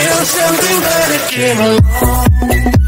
feel something, but it came along.